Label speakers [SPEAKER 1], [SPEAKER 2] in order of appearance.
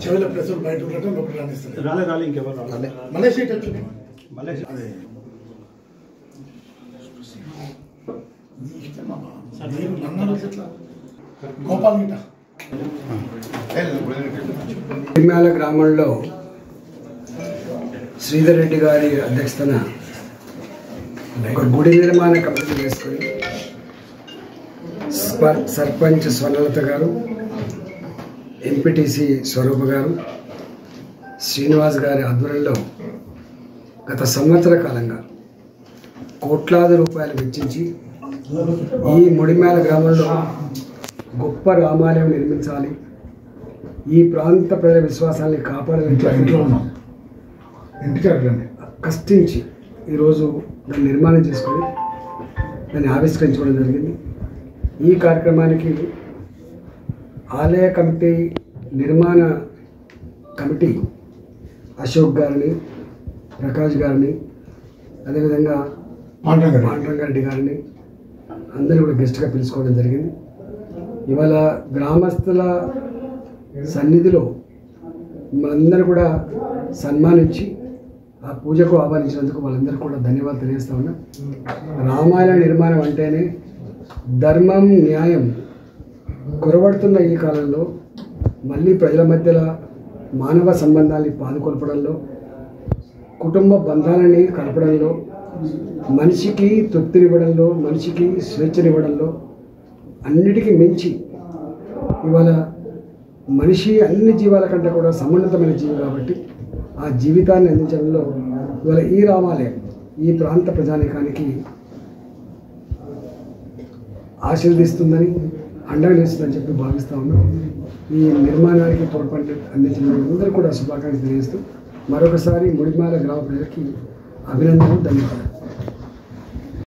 [SPEAKER 1] చెవిలో ప్రెస్ బయట ఉండటం లోపల రాణిస్తాను
[SPEAKER 2] రాలే రాలే ఇంకెవరు రాలే.
[SPEAKER 1] అదే. గిట్ట
[SPEAKER 3] తిమ్మాల గ్రామంలో శ్రీధర్ రెడ్డి గారి అధ్యక్షతన ఒక గుడి నిర్మాణ కమిటీ వేసుకొని సర్పంచ్ స్వర్ణలత గారు ఎంపీటీసీ స్వరూప గారు శ్రీనివాస్ గారి ఆధ్వర్యంలో గత సంవత్సర కాలంగా కోట్లాది రూపాయలు వెచ్చించి ఈ ముడిమేల గ్రామంలో గొప్ప రామాలయం నిర్మించాలి. ఈ ప్రాంత ప్రజల విశ్వాసాన్ని కాపాడాలని
[SPEAKER 1] అడగండి
[SPEAKER 3] కష్టించి ఈరోజు దాన్ని నిర్మాణం చేసుకొని దాన్ని ఆవిష్కరించుకోవడం జరిగింది. ఈ కార్యక్రమానికి ఆలయ కమిటీ నిర్మాణ కమిటీ అశోక్ గారిని ప్రకాష్ గారిని అదేవిధంగా పాండ్రంగారెడ్డి గారిని అందరినీ కూడా గెస్ట్గా పిలుచుకోవడం జరిగింది. ఇవాళ గ్రామస్తుల సన్నిధిలో మనందరూ కూడా సన్మానించి ఆ పూజకు ఆహ్వానించినందుకు వాళ్ళందరూ కూడా ధన్యవాదాలు తెలియజేస్తా ఉన్నా. రామాయణ నిర్మాణం అంటేనే ధర్మం న్యాయం కొరబడుతున్న ఈ కాలంలో మళ్ళీ ప్రజల మధ్యలో మానవ సంబంధాన్ని పాదుకొల్పడంలో కుటుంబ బంధాలని కలపడంలో మనిషికి తృప్తినివ్వడంలో మనిషికి స్వేచ్ఛనివ్వడంలో అన్నిటికీ మించి ఇవాళ మనిషి అన్ని జీవాల కంటే కూడా సమున్నతమైన జీవి కాబట్టి ఆ జీవితాన్ని అందించడంలో ఇవాళ ఈ రామాలయం ఈ ప్రాంత ప్రజానీకానికి ఆశీర్దిస్తుందని అండగా నిలుస్తుందని చెప్పి భావిస్తా ఉన్నాం. ఈ నిర్మాణానికి తోడ్పడి అందించిన అందరూ కూడా శుభాకాంక్షలు తెలియజేస్తూ మరొకసారి ముడిమాల గ్రామ ప్రజలకి అభినందనలు ధన్యవాదాలు.